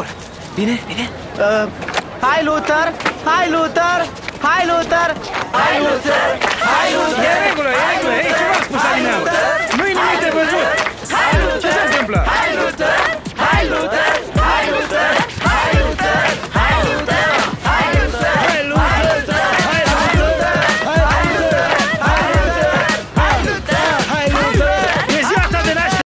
Bun. Bine, bine. Uh, hai, Luther! Hai, Luther! Hai, Luther! Hai, Luther!